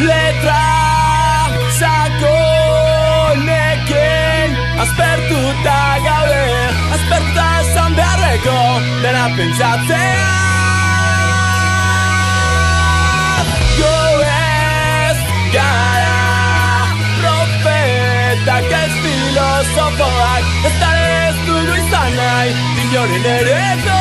Letra sakonekin Aspertuta gaude Aspertuta esan beharreko Dena pentsatzea Goez gara Profetak ez filosofoak Ez da ez dugu izan nahi Dinoren ere.